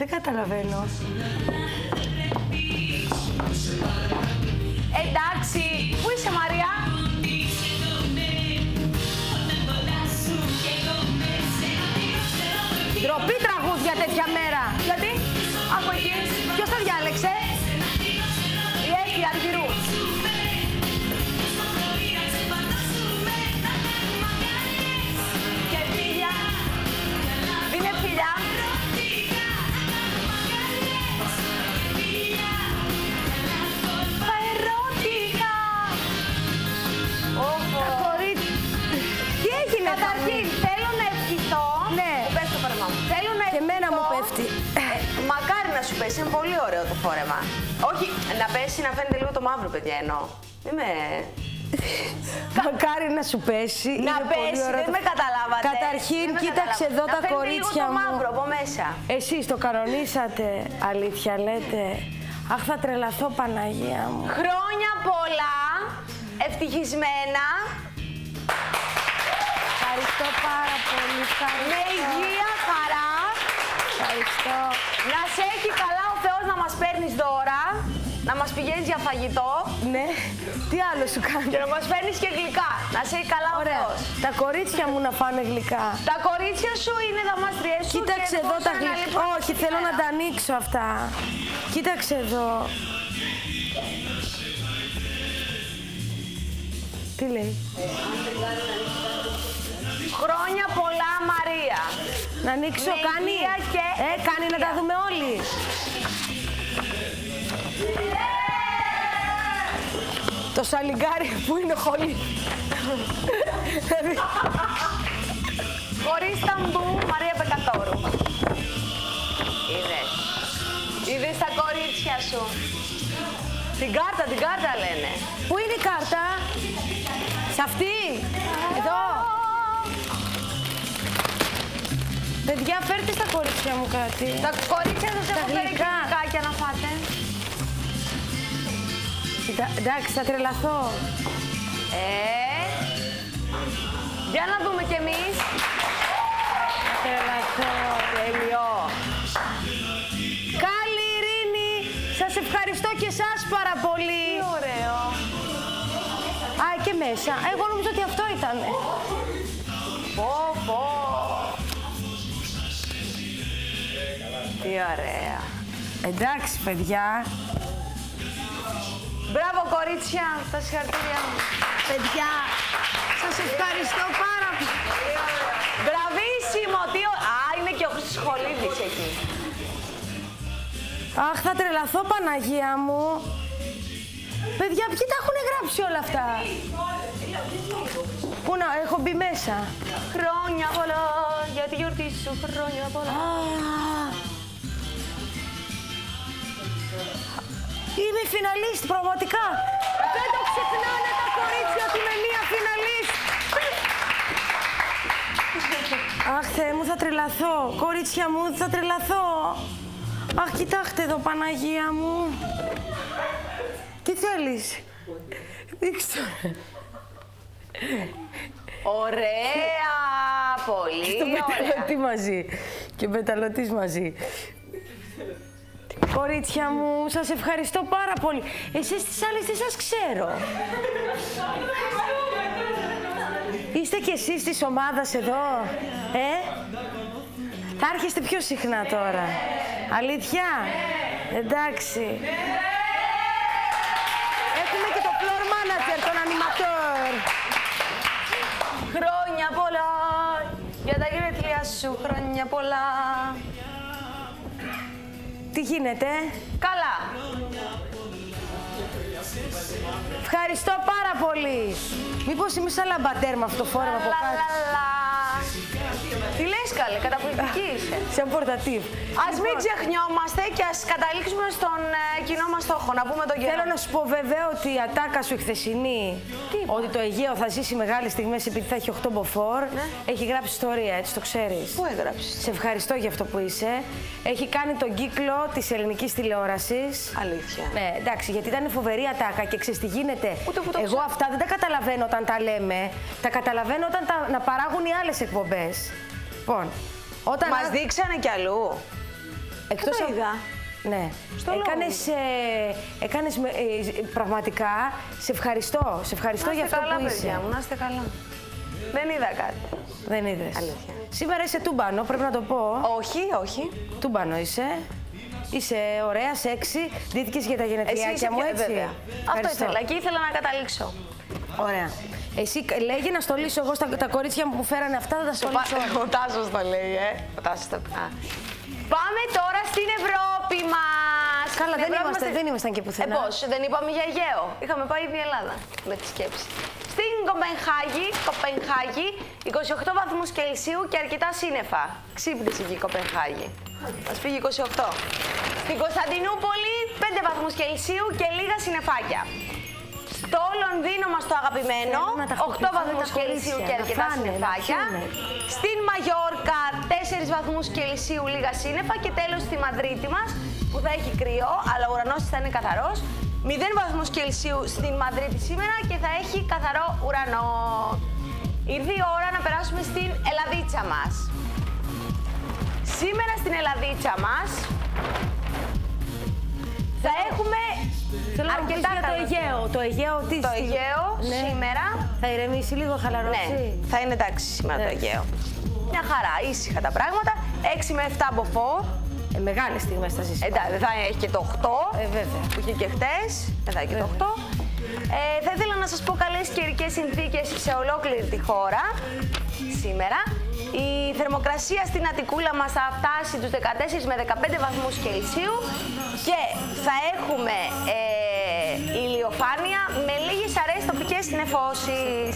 Δεν καταλαβαίνω. Εντάξει, πού είσαι Μαρία; Ντροπή τραγούδια τέτοια μέρα. Μου ευχηθώ. πέφτει. Ε, μακάρι να σου πέσει, είναι πολύ ωραίο το φόρεμα. Όχι, να πέσει να φαίνεται λίγο το μαύρο, παιδιά εννοώ. Είμαι. Μακάρι να σου πέσει. να είναι πολύ πέσει, ωραίο δεν το- με καταλάβατε. Καταρχήν, Δεν με κοίταξε καταλάβατε. εδώ Να τα φαίνεται κορίτσια λίγο το μου. μαύρο από μέσα. Εσείς το κανονίσατε, αλήθεια λέτε. Αχ, θα τρελαθώ Παναγία μου. Χρόνια πολλά, ευτυχισμένα, Ευχαριστώ πάρα πολύ. Ευχαριστώ. με υγεία, χαρά. Ευχαριστώ. Να σε έχει καλά ο Θεός να μας παίρνεις δώρα, να μας πηγαίνεις για φαγητό Ναι, τι άλλο σου κάνει; και να μας φέρνεις και γλυκά. Να σε έχει καλά ο Ωραία. Θεός. Τα κορίτσια μου να φάνε γλυκά. Τα κορίτσια σου είναι δαμάστριές σου Κοίταξε και εδώ τα δώσανε γλυκά. λοιπόν Όχι, τη θέλω να μέρα. τα ανοίξω αυτά. Κοίταξε εδώ. Τι λέει; Χρόνια πολλά Μαρία. Να ανοίξω, Με κάνει. υγεία και Ε, κάνει να τα ευτυχία. δούμε όλοι. Το σαλιγκάρι που είναι χολή. Χωρίς ταμπού, Μαρία Πεκατόρου. Είδες. Είδες τα κορίτσια σου. Την κάρτα, την κάρτα λένε. Πού είναι η κάρτα; Σε αυτή. Εδώ. Παιδιά, φέρτε στα κορίτσια μου κάτι. Τα κορίτσια σας Τα έχω φέρει και γλυκά. γλυκάκια να φάτε. Κοίτα, εντάξει, θα τρελαθώ. Ε, για να δούμε κι εμείς. Θα τρελαθώ. Τέλειο. Καλή ειρήνη. Σας ευχαριστώ και εσάς πάρα πολύ. Τι ωραίο. Α, και μέσα. Εγώ νομίζω ότι αυτό ήταν. Πω, πω. Τι ωραία. Εντάξει, παιδιά. Μπράβο κορίτσια, τα συγχαρητήριά μου. Παιδιά, σας ευχαριστώ πάρα πολύ. Μπραβίσιμο, τι ω- Α, είναι και ο Χρυσοχολίδης εκεί. Αχ, θα τρελαθώ, Παναγία μου. Παιδιά, ποιοι τα έχουν γράψει όλα αυτά; Πού να, έχω μπει μέσα. Χρόνια πολλά, για τη γιορτή σου, χρόνια πολλά. Είμαι φιναλίστ, πραγματικά. Δεν το ξεχνάνε τα κορίτσια ότι είμαι μία φιναλίστ. Αχ, Θεέ μου, θα τρελαθώ. Κορίτσια μου, θα τρελαθώ. Αχ, κοιτάξτε εδώ, Παναγία μου. Τι θέλεις; Δείξτε το. Ωραία, πολύ Το ωραία. πεταλωτή μαζί. Και ο πεταλωτής μαζί. Κορίτσια μου, σας ευχαριστώ πάρα πολύ. Εσείς τις άλλες δεν σας ξέρω. Είστε κι εσείς της ομάδας εδώ, ε; Θα έρχεστε πιο συχνά τώρα. Αλήθεια; Εντάξει. Έχουμε και το floor manager, τον animateur. Χρόνια πολλά, για τα γενέθλια σου, χρόνια πολλά. Τι γίνεται, Καλά. Ευχαριστώ πάρα πολύ. Μήπως είμαι σαν λαμπατέρ με αυτό το φόρεμα από κάτω; Λαλαλα. Τι λες καλέ, καταπληκτική είσαι. Σαν πορτατίβ. Ας μην ξεχνιόμαστε και ας καταλήξουμε στον ε, κοινό μας στόχο, να πούμε τον καιρό. Θέλω να σου πω βέβαια ότι η ατάκα σου η χθεσινή, είπα; ότι το Αιγαίο θα ζήσει μεγάλες στιγμές επειδή θα έχει 8 μποφόρ, έχει γράψει ιστορία, έτσι το ξέρεις. Πού έγραψες; Σε ευχαριστώ για αυτό που είσαι. Έχει κάνει τον κύκλο της ελληνικής τηλεόρασης. Αλήθεια. Ναι, εντάξει, γιατί ήταν φοβερή ατάκα και ξέρεις τι γίνεται. Ούτε που το Εγώ ξέρω. αυτά δεν τα καταλαβαίνω όταν τα λέμε. Τα καταλαβαίνω όταν τα να παράγουν οι άλλες εκπομπές. Λοιπόν, όταν Μας δείξανε κι αλλού. Εκτός το από- είδα. Ναι. Στο έκανες, ε, έκανες με- ε, πραγματικά, σε ευχαριστώ. Σε ευχαριστώ Να για είστε αυτό καλά, που παιδιά είσαι. μου, να είστε καλά. Δεν είδα κάτι. Δεν είδες. Αλήθεια. Σήμερα είσαι τούμπανο, πρέπει να το πω. Όχι, όχι. Τούμπανο είσαι. Είσαι ωραία, σεξy. Ντύθηκες για τα Εσύ είσαι γενεθλιάκια μου, πιο- έτσι. βέβαια. Αυτό Ευχαριστώ. ήθελα και ήθελα να καταλήξω. Ωραία. Εσύ κα- λέγε να στολίσω εγώ στα, τα κορίτσια μου που φέρανε αυτά, θα τα στολίσω. όλα. Ο Τάσος το λέει, ε. Ο Τάσος το Α. Πάμε τώρα στην Ευρώπη μας. Καλά, Στην δεν Ευρώπη είμαστε- δεν ήμασταν και πουθενά. Ε, πώς, δεν είπαμε για Αιγαίο. Είχαμε πάει ήδη Ελλάδα με τη σκέψη. Στην Κοπενχάγη, Κοπενχάγη, 28 βαθμούς Κελσίου και αρκετά σύννεφα. Ξύπνησε εκεί η Κοπενχάγη. Μας πήγε 28. Στην Κωνσταντινούπολη, 5 βαθμούς Κελσίου και λίγα συννεφάκια. Στο Λονδίνο μας το αγαπημένο, Θέλω να τα 8 χτυπήσω βαθμούς τα Κελσίου κορίτσια, και να αρκετά φάνε, να συννεφάκια. πιούνε. Στην Μαγιόρκα 4 βαθμούς Κελσίου λίγα σύννεφα και τέλος στη Μαδρίτη μας που θα έχει κρύο αλλά ο ουρανός θα είναι καθαρός. 0 βαθμούς Κελσίου στην Μαδρίτη σήμερα και θα έχει καθαρό ουρανό. Ήρθε η ώρα να περάσουμε στην Ελλαδίτσα μας. Σήμερα στην Ελλαδίτσα μας θα έχουμε Θέλω να μου πεις αρκετά για το καλό- Αιγαίο. Το Αιγαίο τι Το στη- Αιγαίο Ναι. σήμερα Θα ηρεμήσει λίγο, ναι, χαλαρώσει. θα είναι εντάξει σήμερα το Ναι. Αιγαίο. Μια χαρά, ήσυχα τα πράγματα. 6 με 7 μποφόρ. Ε, μεγάλες στιγμές θα ζήσεις. Εντάξει, δεν θα έχει και το 8 Ε, βέβαια. που είχε και χτες. Δεν θα έχει και το 8. Ε, θα ήθελα να σας πω καλές καιρικές συνθήκες σε ολόκληρη τη χώρα σήμερα. Η θερμοκρασία στην Αττικούλα μας θα φτάσει τους 14 με 15 βαθμούς Κελσίου και θα έχουμε ε, ηλιοφάνεια με λίγες αραιές τοπικές νεφώσεις.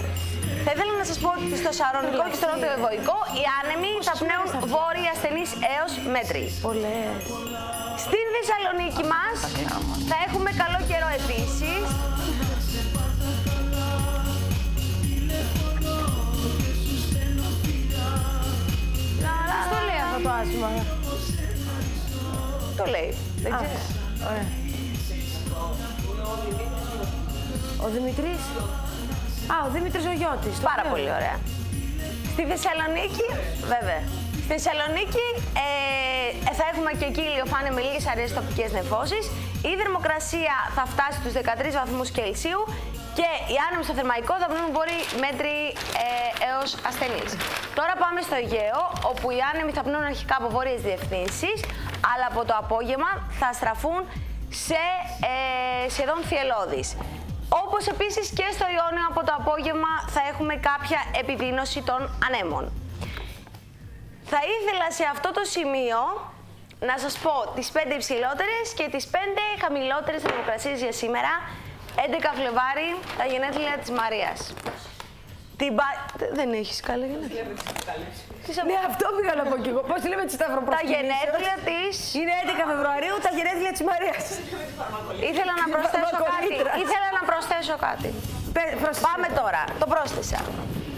Θα ήθελα να σας πω ότι στο Σαρονικό και στο Νότιο Ευωικό οι άνεμοι θα πνέουν βόρειοι ασθενείς έως μέτρη. Πολλές. Στην Θεσσαλονίκη μας θα έχουμε καλό καιρό επίσης. Ποιος το λέει αυτό το άσμα; Το λέει. Δεν Α, ξέρεις. ωραία. Ο Δημητρής. Α, ο Δημήτρης ο Γιώτης. το Πάρα ξέρω. πολύ ωραία. Στη Θεσσαλονίκη, βέβαια. Στη Θεσσαλονίκη ε, θα έχουμε και εκεί ηλιοφάνεια με λίγες αραιές τοπικές νεφώσεις. Η θερμοκρασία θα φτάσει στους 13 βαθμούς Κελσίου και οι άνεμοι στο θερμαϊκό θα πνέουν μπορεί μέτρη ε, έως ασθενείς. Τώρα πάμε στο Αιγαίο, όπου οι άνεμοι θα πνέουν αρχικά από βόρειες διευθύνσεις, αλλά από το απόγευμα θα στραφούν σε ε, σχεδόν θυελώδεις. Όπως επίσης και στο Ιόνιο από το απόγευμα θα έχουμε κάποια επιδείνωση των ανέμων. Θα ήθελα σε αυτό το σημείο να σας πω τις 5 υψηλότερες και τις 5 χαμηλότερες θερμοκρασίες για σήμερα. 11 Φλεβάρι, τα γενέθλια της Μαρίας. Την πα... Δεν έχεις καλά γενέθλια. Τις Ναι, αυτό πήγα να πω κι εγώ. Πώς λέμε τη Τα Σταυροπροσκυνήσεως. γενέθλια της... Είναι 11 Φεβρουαρίου, τα γενέθλια της Μαρίας. Ήθελα να προσθέσω κάτι. Μακολίτρα. Ήθελα να προσθέσω κάτι. Πε- πρόσεξε. Πάμε τώρα. Το πρόσθεσα.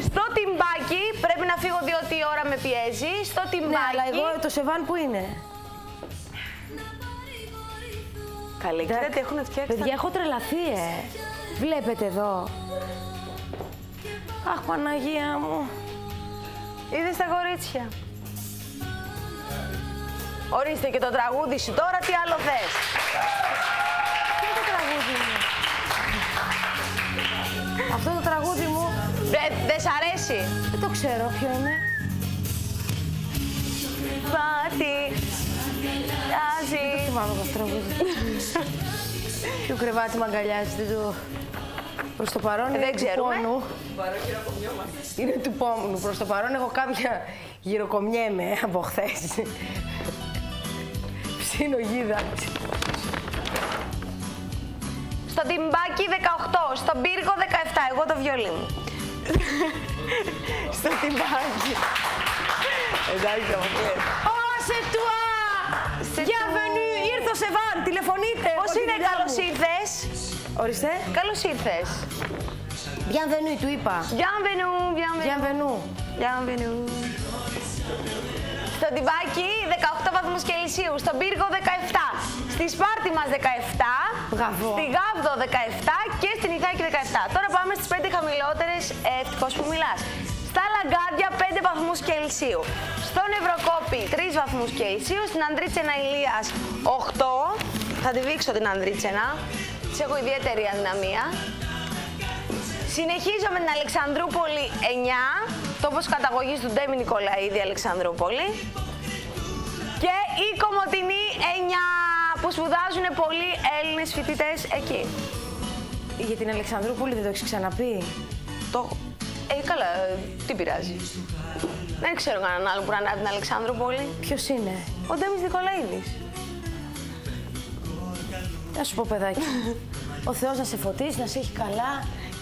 Στο τυμπάκι πρέπει να φύγω διότι η ώρα με πιέζει. Στο Ναι, τυμπάκι. αλλά εγώ το Σεβάν που είναι; Καλή, Εντάξει. κοίτα τι έχουν φτιάξει. Παιδιά, έχω τρελαθεί, ε. Βλέπετε εδώ. Αχ, Παναγία μου. Είδες τα κορίτσια. Ορίστε και το τραγούδι σου τώρα, τι άλλο θες. Ποιο είναι το τραγούδι μου. Αυτό το τραγούδι μου Δεν δες σ' αρέσει; δεν το ξέρω ποιο είναι. Πάτη. Δεν Τάζει. θυμάμαι αυτό το τραγούδι. Ποιο κρεβάτι μ' αγκαλιάζεται του. Προς το παρόν είναι δεν του ξέρουμε. πόνου. Είναι του πόνου. Προς το παρόν έχω κάποια γυροκομιέμαι από χθες. Ψήνω γίδα. Στο τυμπάκι 18, στον πύργο 17, εγώ το βιολί μου. Στο τυμπάκι. Εντάξει, το κλαίω. Ω, σε τουά! Bienvenue! Ήρθε ο Σεβάν, τηλεφωνείτε. Πώς από τη είναι, δουλειά καλώς μου. Ήρθες. Ορίστε. Καλώς ήρθες. Bienvenue, του είπα. Bienvenue, bienvenue. Bienvenue. Bienvenue. Στο τυμπάκι 18 βαθμούς Κελσίου, στον πύργο 17, στη Σπάρτη μας 17, Μπράβο. στη Γάβδο 17 και στην Ιθάκη 17. Τώρα πάμε στις 5 χαμηλότερες, ε, ευτυχώς που μιλάς. Στα Λαγκάδια 5 βαθμούς Κελσίου. Στον Ευρωκόπη 3 βαθμούς Κελσίου. Στην Ανδρίτσενα Ηλίας 8. Θα τη δείξω την Ανδρίτσενα. Της έχω ιδιαίτερη αδυναμία. Συνεχίζω με την Αλεξανδρούπολη 9. Τόπος καταγωγής του Ντέμι Νικολαίδη Αλεξανδρούπολη. Και η Κομωτινή 9 που σπουδάζουν πολλοί Έλληνες φοιτητές εκεί. Για την Αλεξανδρούπολη δεν το έχεις ξαναπεί; Το... Ε, καλά, ε, τι πειράζει. Δεν ξέρω κανέναν άλλο που να είναι από την Αλεξανδρούπολη. Ποιος είναι; Ο Ντέμις Νικολαίδης. Να σου πω, παιδάκι. Ο Θεός να σε φωτίσει, να σε έχει καλά.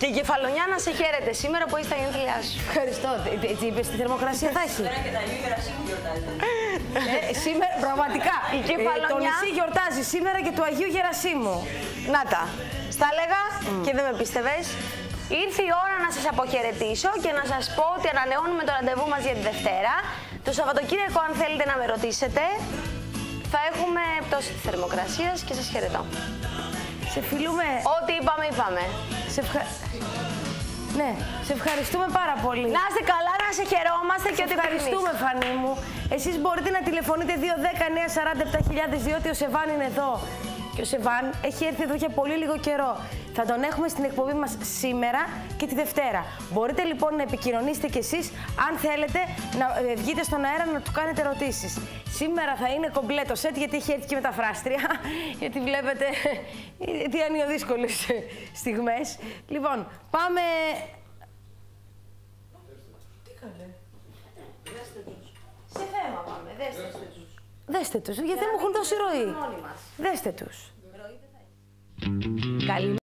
Και η κεφαλονιά να σε χαίρετε σήμερα που είσαι τα γενέθλιά σου. Ευχαριστώ. Ε, Έτσι είπες στη θερμοκρασία θα έχει. και τα Αγίου Γερασίμου γιορτάζεις. Ε, σήμερα, πραγματικά. Η κεφαλονιά- Ε, το νησί γιορτάζει σήμερα και του Αγίου Γερασίμου. Να τα. Στα έλεγα και δεν με πίστευες. Ήρθε η ώρα να σας αποχαιρετήσω και να σας πω ότι ανανεώνουμε το ραντεβού μας για τη Δευτέρα. Το Σαββατοκύριακο, αν θέλετε να με ρωτήσετε, θα έχουμε πτώση της θερμοκρασίας και σας χαιρετώ. Σε φιλούμε. Ό,τι είπαμε, είπαμε. Σε ευχα... Ναι, σε ευχαριστούμε πάρα πολύ. Να είστε καλά, να σε χαιρόμαστε και ότι Ευχαριστούμε, Φανή μου. Εσείς μπορείτε να τηλεφωνείτε 210-947.000 διότι ο Σεβάν είναι εδώ. Και ο Σεβάν έχει έρθει εδώ για πολύ λίγο καιρό. Θα τον έχουμε στην εκπομπή μας σήμερα και τη Δευτέρα. Μπορείτε λοιπόν να επικοινωνήσετε κι εσείς αν θέλετε να ε, βγείτε στον αέρα να του κάνετε ερωτήσεις. Σήμερα θα είναι κομπλέτο σετ γιατί έχει έρθει και μεταφράστρια. γιατί βλέπετε ε, τι είναι δύσκολες στιγμές. Λοιπόν, πάμε Σε θέμα πάμε, δέστε τους. Δέστε τους, γιατί δεν μου έχουν δώσει ροή. Μόνοι μας. Δέστε τους. Καλή